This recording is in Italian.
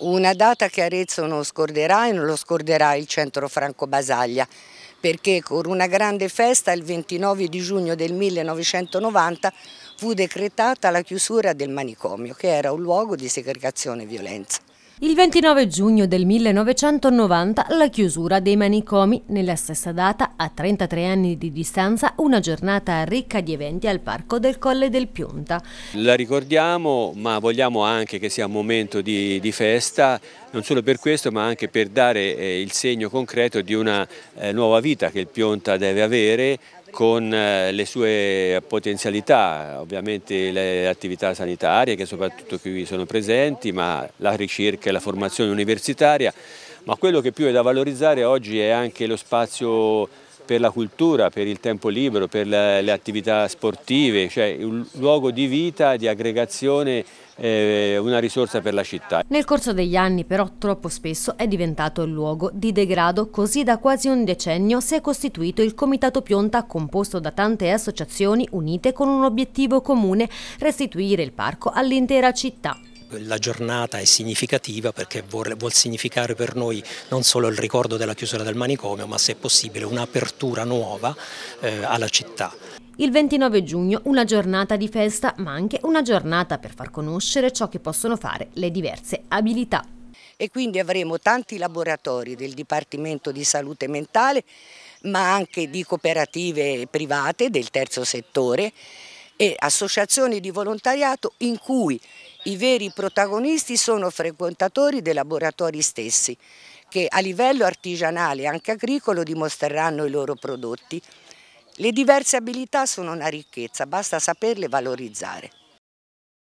Una data che Arezzo non scorderà e non lo scorderà il centro Franco Basaglia perché con una grande festa il 29 di giugno del 1990 fu decretata la chiusura del manicomio che era un luogo di segregazione e violenza. Il 29 giugno del 1990 la chiusura dei manicomi, nella stessa data, a 33 anni di distanza, una giornata ricca di eventi al Parco del Colle del Pionta. La ricordiamo ma vogliamo anche che sia un momento di, di festa, non solo per questo ma anche per dare eh, il segno concreto di una eh, nuova vita che il Pionta deve avere con eh, le sue potenzialità, ovviamente le attività sanitarie che soprattutto qui sono presenti, ma la ricerca e la formazione universitaria, ma quello che più è da valorizzare oggi è anche lo spazio per la cultura, per il tempo libero, per le attività sportive, cioè un luogo di vita, di aggregazione eh, una risorsa per la città. Nel corso degli anni però troppo spesso è diventato il luogo di degrado così da quasi un decennio si è costituito il Comitato Pionta composto da tante associazioni unite con un obiettivo comune, restituire il parco all'intera città la giornata è significativa perché vuol, vuol, significare per noi non solo il ricordo della chiusura del manicomio ma se possibile un'apertura nuova eh, alla città. Il 29 giugno una giornata di festa ma anche una giornata per far conoscere ciò che possono fare le diverse abilità. E quindi avremo tanti laboratori del Dipartimento di Salute Mentale ma anche di cooperative private del terzo settore e associazioni di volontariato in cui i veri protagonisti sono frequentatori dei laboratori stessi che a livello artigianale e anche agricolo dimostreranno i loro prodotti le diverse abilità sono una ricchezza, basta saperle valorizzare.